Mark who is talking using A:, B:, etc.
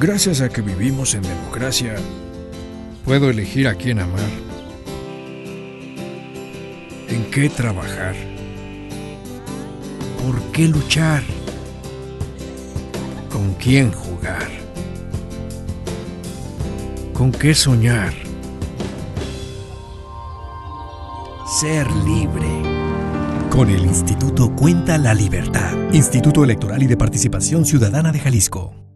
A: Gracias a que vivimos en democracia, puedo elegir a quién amar, en qué trabajar, por qué luchar, con quién jugar, con qué soñar, ser libre.
B: Con el Instituto Cuenta la Libertad. Instituto Electoral y de Participación Ciudadana de Jalisco.